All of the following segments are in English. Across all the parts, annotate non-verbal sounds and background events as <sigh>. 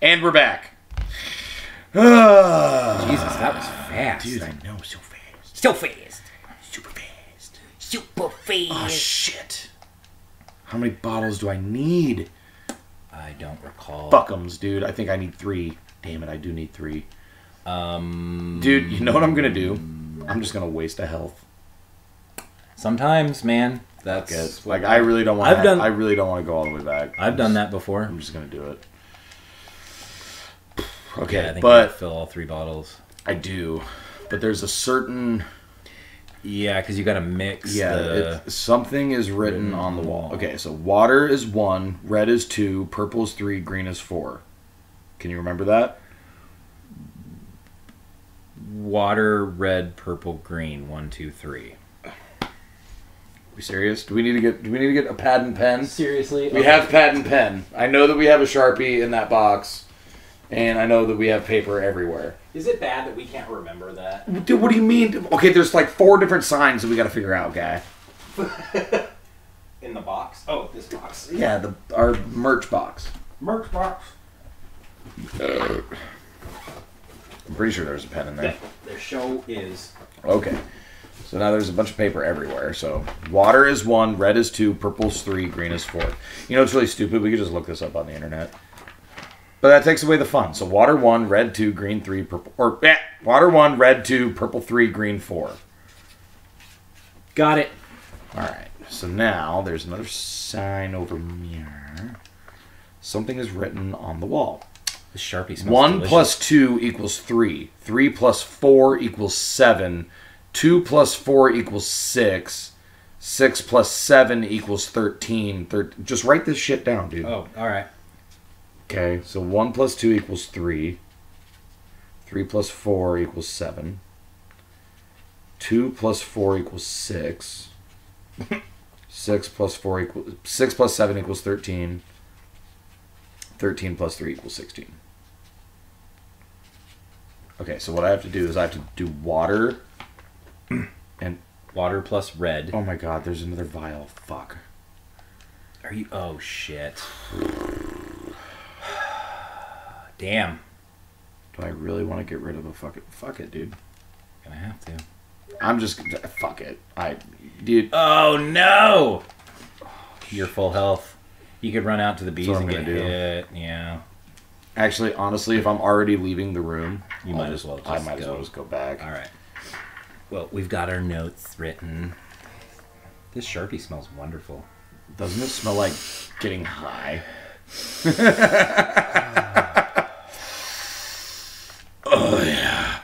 And we're back. Ah, Jesus, that was fast. dude, I know so fast. So fast. Super fast. Super fast. Oh shit. How many bottles do I need? I don't recall. Fuckums, dude. I think I need three. Damn it, I do need three. Um, Dude, you know what I'm gonna do? I'm just gonna waste a health. sometimes, man, that's Like I really don't want. I've done- I really don't want to go all the way back. I've done that before. I'm just gonna do it. Okay, Yeah, I think but I fill all three bottles. I do. But there's a certain Yeah, because you got to mix. yeah. the, It, something is written on the wall. Okay, so water is one, red is two, purple is three, green is four. Can you remember that? water, red, purple, green. One, two, three. we serious? Do we need to get? Do we need to get a pad and pen? Seriously, We have pad and pen. I know that we have a sharpie in that box, and I know that we have paper everywhere. Is it bad that we can't remember that? Dude, what do you mean? Okay, there's like four different signs that we got to figure out, guy. <laughs> In the box. Oh, this box. Yeah, the our merch box. Merch box. Uh, I'm pretty sure there's a pen in there. The show is. Okay. So now there's a bunch of paper everywhere. So water is one, red is two, purple's three, green is four. You know it's really stupid. We could just look this up on the internet. But that takes away the fun. So water one, red two, green three, purple or eh, water one, red two, purple three, green four. Got it. All right. So now there's another sign over here. Something is written on the wall. The sharpie smells One delicious. plus two equals three. Three plus four equals seven. Two plus four equals six. Six plus seven equals thirteen. Thir- just write this shit down, dude. Oh, all right. Okay, so one plus two equals three. Three plus four equals seven. Two plus four equals six. <laughs> six plus four equals six plus seven equals thirteen. Thirteen plus three equals sixteen. Okay, so what I have to do is I have to do water <clears throat> and Water plus red. oh my god, there's another vial. Fuck. Are you? Oh shit. <sighs> <sighs> <sighs> Damn. Do I really want to get rid of a fuck it? Fuck it, dude. Gonna have to. I'm just fuck it. I, dude. Oh no! <sighs> You're full health. You could run out to the bees and get do. hit. Yeah. Actually, honestly, if I'm already leaving the room, You I'll might just- as well I might as well just go back. All right. Well, we've got our notes written. This sharpie smells wonderful. Doesn't it smell like getting high? <sighs> <laughs> oh yeah.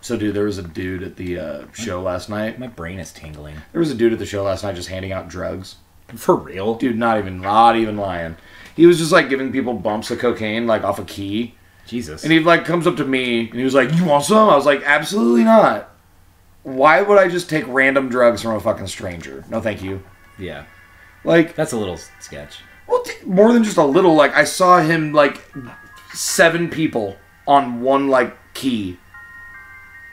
so, dude, there was a dude at the uh, show last night. My brain is tingling. There was a dude at the show last night just handing out drugs. For real? Dude, not even, not even lying. He was just like giving people bumps of cocaine, like off a key. Jesus. And he like comes up to me and he was like, "You want some?" I was like, "Absolutely not. Why would I just take random drugs from a fucking stranger? No, thank you." yeah. Like, That's a little sketch. well, t- more than just a little. Like, I saw him like seven people on one like key,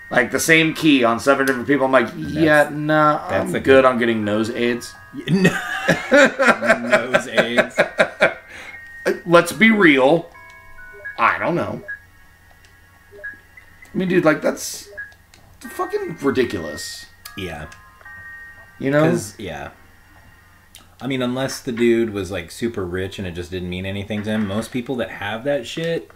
like the same key on seven different people. I'm like, yeah, nah, that's I'm the- good on getting nose aids. <laughs> Nose AIDS. <laughs> Let's be real. I don't know. I mean, dude, like that's fucking ridiculous. Yeah. You know? Yeah. I mean, unless the dude was like super rich and it just didn't mean anything to him, most people that have that shit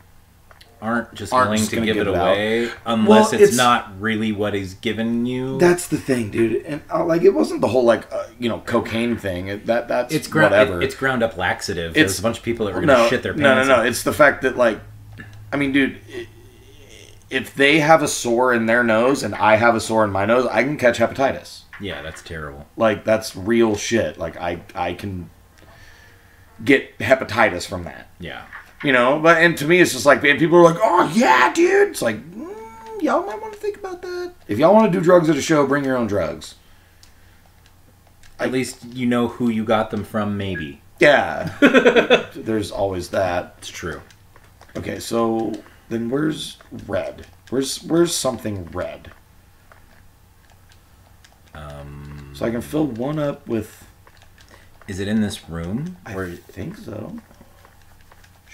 aren't just Aren't willing just to give, give it it out. away unless it's, it's- not really what he's given you. That's the thing, dude. And uh, like, it wasn't the whole like uh, you know cocaine thing. It, that that's it's ground, whatever. it- it's ground up laxative. It's- There's a bunch of people that were gonna no, shit their pants. no, no, pants. no. It's the fact that like, I mean, dude, i- if they have a sore in their nose and I have a sore in my nose, I can catch hepatitis. Yeah, that's terrible. Like that's real shit. Like I I can get hepatitis from that. Yeah. You know, but and to me it's just like and people are like, "Oh yeah, dude." It's like, mm, y'all might want to think about that. If y'all want to do drugs at a show, bring your own drugs. At least you know who you got them from, maybe. Yeah. <laughs> There's always that. It's true. Okay, so then where's red? Where's where's something red? Um, So I can fill one up with Is it in this room? I Or think so.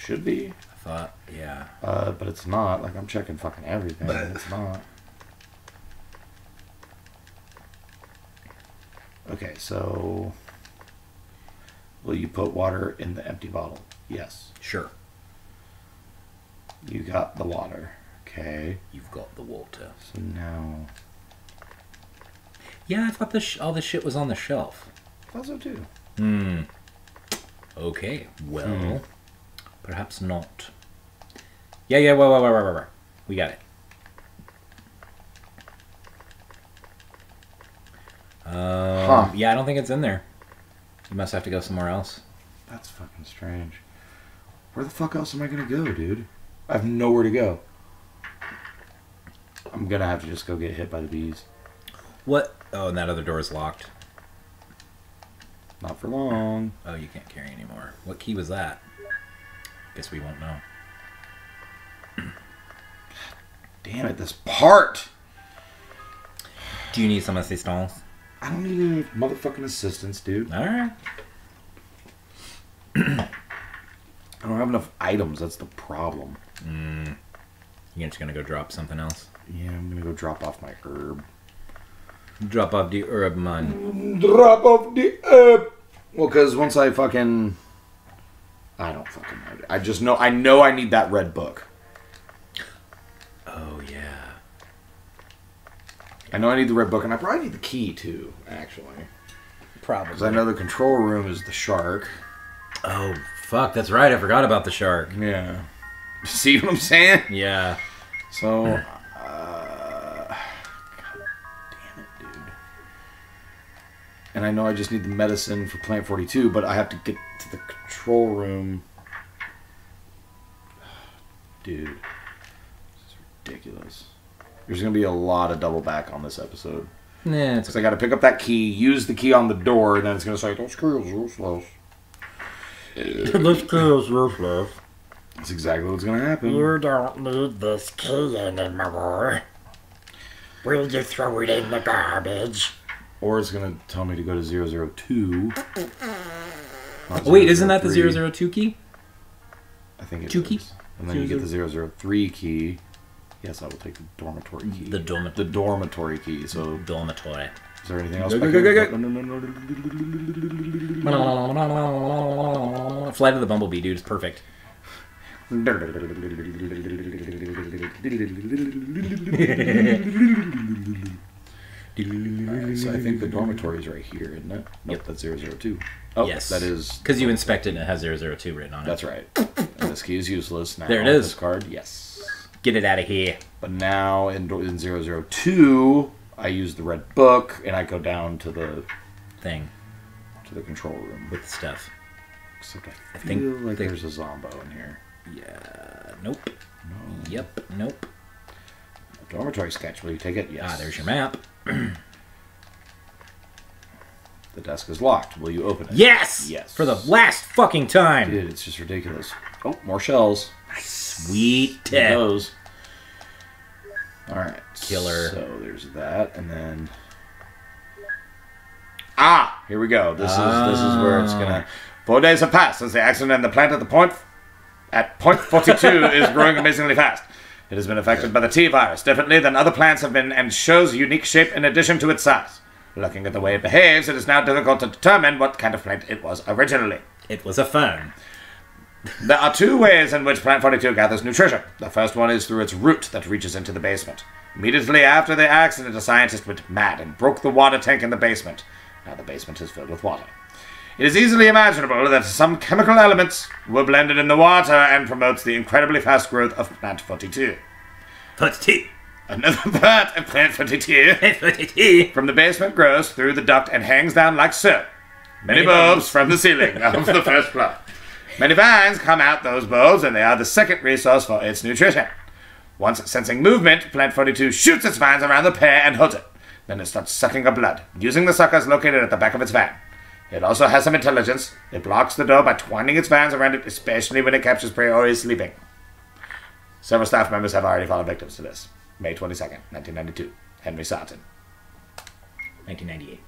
Should be. I thought, yeah. Uh, but it's not. Like I'm checking fucking everything. But- It's not. Okay, so will you put water in the empty bottle? Yes. Sure. You got the water. Okay. You've got the water. So now Yeah, I thought this sh- all this shit was on the shelf. I thought so too. Hmm. Okay. Well, Hmm. Perhaps not. Yeah, yeah. Well, well, well, well, well. We got it. Um, Huh. Yeah, I don't think it's in there. You must have to go somewhere else. That's fucking strange. Where the fuck else am I gonna go, dude? I have nowhere to go. I'm gonna have to just go get hit by the bees. What? Oh, and that other door is locked. Not for long. Oh, you can't carry anymore. What key was that? Guess we won't know. <clears throat> Damn it, this part! Do you need some assistance? I don't need any motherfucking assistance, dude. All right. <clears throat> I don't have enough items, that's the problem. Mm. You're just gonna go drop something else. Yeah, I'm gonna go drop off my herb. Drop off the herb man. Mm, drop off the herb! Well, because once I fucking. I don't fucking know. I just know. I know I need that red book. Oh yeah. I know I need the red book, and I probably need the key too, actually. Probably. Because I know the control room is the shark. Oh fuck, that's right. I forgot about the shark. Yeah. <laughs> See what I'm saying? Yeah. So, <laughs> uh, God damn it, dude. And I know I just need the medicine for Plant 42, but I have to get to the control room. <sighs> Dude, this is ridiculous. There's gonna be a lot of double back on this episode. Yeah, it's Because I gotta pick up that key, use the key on the door, and then it's gonna say, don't screw us, real slow. This key's useless. That's exactly what's gonna happen. You don't need this key anymore. Will you throw it in the garbage? Or it's gonna tell me to go to 002. Not Wait, isn't that the 003. 002 key? I think it Two key? is. And then you get the 003 key. Yes, I will take the dormitory key. The dormitory. The dormitory key. So, dormitory. is there anything else? Go, back go, go, here? go, No, no, no, no, no. Flight of the Bumblebee, dude, is perfect. <laughs> Alright, so I think the dormitory is right here, isn't it? Nope, that's 002. Oh, yes. that is. Because you inspected and it has 002 written on it. That's right. And this key is useless now. There it is. This card, yes. Get it out of here. But now in, in 002, I use the red book and I go down to the Thing to the control room. with the stuff. Except I I feel think like they- there's a zombo in here. Yeah. Nope. No. Yep. Nope. Dormitory sketch. Will you take it? Yes. Ah, there's your map. <clears throat> The desk is locked. Will you open it? Yes! Yes. For the last fucking time. Dude, it's just ridiculous. Oh, more shells. Nice. Sweet. Those. All right. Killer. So there's that, and then. Ah, here we go. This is this is where it's gonna. Four days have passed since the accident, and the plant at the point at point forty-two <laughs> is growing amazingly fast. It has been affected by the T virus differently than other plants have been, and shows a unique shape in addition to its size. Looking at the way it behaves, it is now difficult to determine what kind of plant it was originally. It was a fern. There are two ways in which Plant 42 gathers nutrition. The first one is through its root that reaches into the basement. Immediately after the accident, a scientist went mad and broke the water tank in the basement. Now the basement is filled with water. It is easily imaginable that some chemical elements were blended in the water and promotes the incredibly fast growth of Plant 42. Forty-two. Another part of Plant 42 <laughs> Forty-two. from the basement grows through the duct and hangs down like so. Many Many bulbs bulbs. from the ceiling of the <laughs> first floor. Many vines come out those bulbs, and they are the second resource for its nutrition. Once sensing movement, Plant 42 shoots its vines around the pair and holds it. Then it starts sucking up blood, using the suckers located at the back of its van. It also has some intelligence. It blocks the door by twining its vines around it, especially when it captures prey or is sleeping. Several staff members have already fallen victims to this. May 22nd, 1992. Henry Sarton. 1998.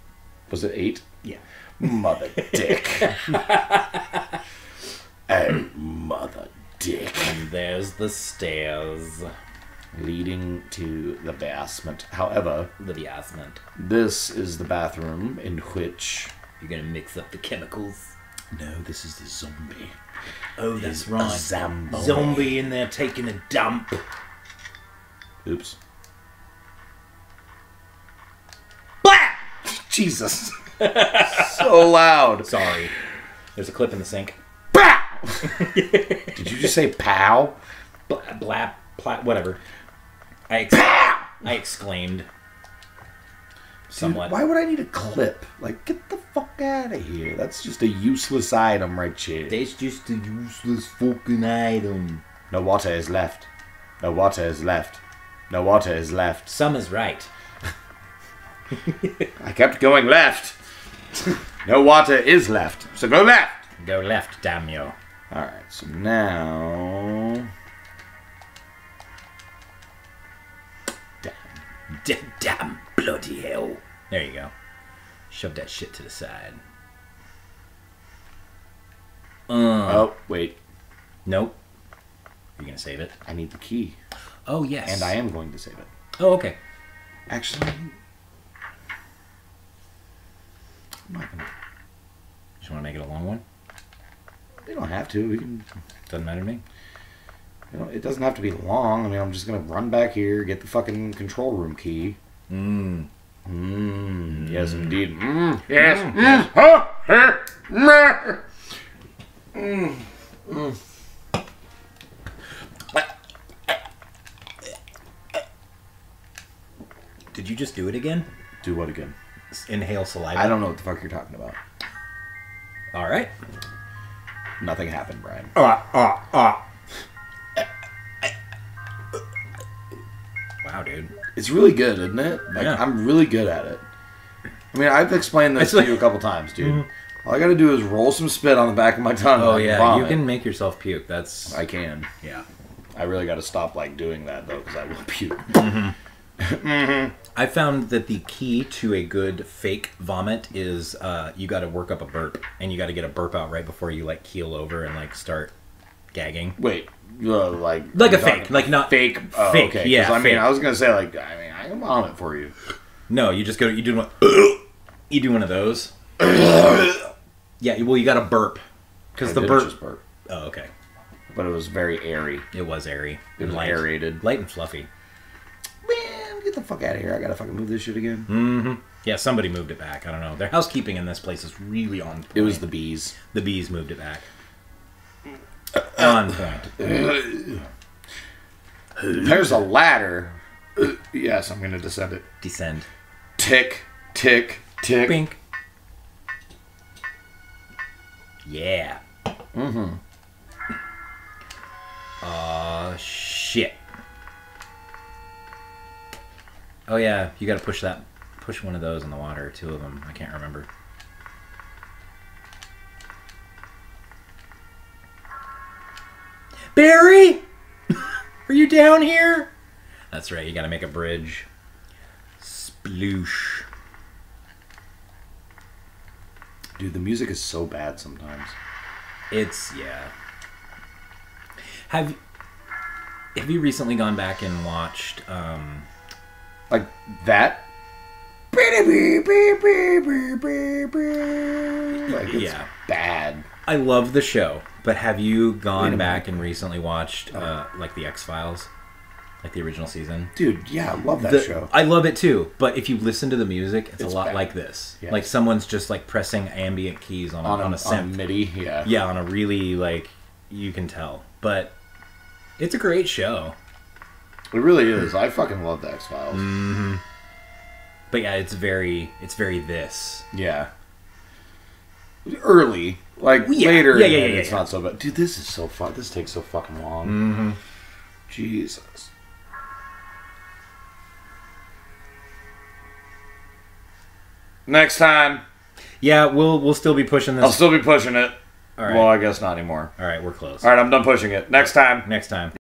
Was it eight? Yeah. Mother dick. <laughs> hey, mother dick. And there's the stairs. Leading to the basement. However, The basement. this is the bathroom in which. You're gonna mix up the chemicals. No, this is the zombie. Oh, that's A right. Zamboni. Zombie in there taking a dump. Oops. Blah! Jesus. <laughs> so loud. Sorry. There's a clip in the sink. <laughs> Did you just say pow? Blah, blah, blah whatever. I, ex- I exclaimed. Somewhat. Dude, why would I need a clip? Like, get the fuck out of here. That's just a useless item right here. That's just a useless fucking item. No water is left. No water is left. No water is left. Some is right. <laughs> I kept going left. <laughs> no water is left. So go left. Go left, damn you. Alright, so now. D- damn bloody hell. There you go. Shove that shit to the side. Uh, Oh, wait. nope. You're gonna save it? I need the key. Oh yes. And I am going to save it. Oh okay. Actually. I'm not gonna. Just want to make it a long one. They don't have to. We can. Doesn't matter to me. You know, it doesn't have to be long. I mean, I'm just gonna run back here, get the fucking control room key. Mmm. Mmm. Yes, indeed. Mmm. Yes. Mm. Huh. Huh. Meh. Did you just do it again? Do what again? Inhale saliva. I don't know what the fuck you're talking about. All right. Nothing happened, Brian. Ah ah ah. Wow, dude. It's really good, isn't it? Like, Yeah. I'm really good at it. I mean, I've explained this It's to like- you a couple times, dude. Mm-hmm. All I gotta do is roll some spit on the back of my tongue. Oh yeah, vomit. you can make yourself puke. That's I can. yeah. I really got to stop like doing that though, because I will <laughs> puke. Mm-hmm. Mm-hmm. I found that the key to a good fake vomit is uh, you got to work up a burp, and you got to get a burp out right before you like keel over and like start gagging. Wait, uh, like Like a fake, like not fake. Oh, Fake, okay. yeah, I mean, fake. I was gonna say like, I mean, I can vomit for you. No, you just go. You do one. <coughs> You do one of those. <coughs> yeah. Well, you got to burp because the burp. just burp, Oh, okay. but it was very airy. It was airy. It was light, aerated. light and fluffy. Man, get the fuck out of here! I gotta fucking move this shit again. Mm-hmm. Yeah, somebody moved it back. I don't know. Their housekeeping in this place is really on point. It was the bees. the bees moved it back. On point. There's a ladder. yes, I'm gonna descend it. Descend. Tick, tick, tick. Bink. Yeah. Mm-hmm. Uh shit. Oh yeah, you gotta push that push one of those in the water, two of them. I can't remember. Barry? Are you down here? That's right, you gotta make a bridge. Sploosh. Dude, the music is so bad sometimes. It's yeah. Have have you recently gone back and watched um Like that. Like it's Yeah. bad. I love the show, but have you gone back and recently watched uh like the X-Files? Like the original season? Dude, yeah, I love that The- show. I love it too, but if you listen to the music, it's, It's a lot bad. like this. Yes. Like someone's just like pressing ambient keys on a, on, on, a, a on a synth. MIDI, yeah. yeah, on a really like you can tell. But it's a great show. It really is. I fucking love the X Files. Mm-hmm. But yeah, it's very it's very this. Yeah. Early. Like Yeah. later, Yeah, yeah, and yeah, it's yeah. not so bad. Dude, this is so fun. This takes so fucking long. Mm-hmm. Jesus. Next time, Yeah, we'll we'll still be pushing this. I'll still be pushing it. All right. Well, I guess not anymore. All right, we're close. All right, I'm done pushing it. Next time. Next time.